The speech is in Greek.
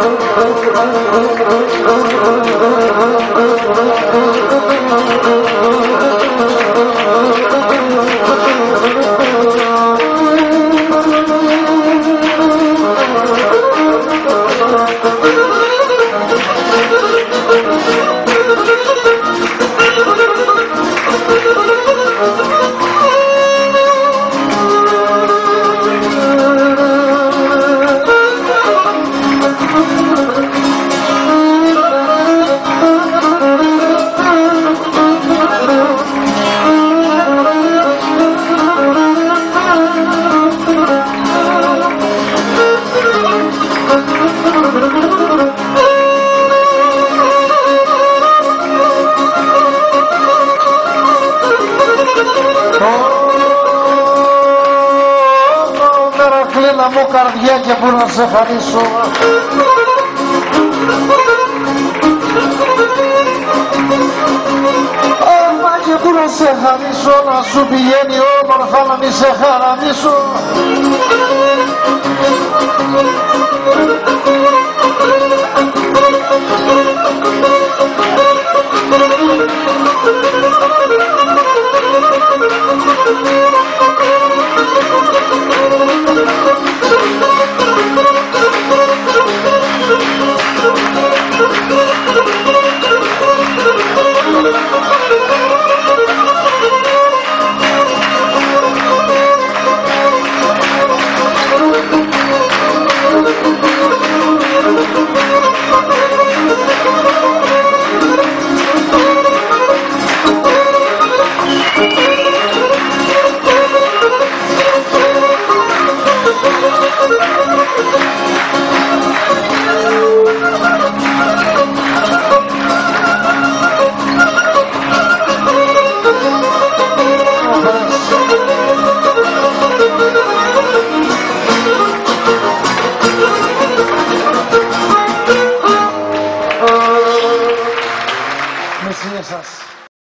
Thank you. Μου καρδιά και που να σε χαρίσω Άμα και που να σε χαρίσω να σου πηγαίνει όμορφα να μη σε χαραμίσω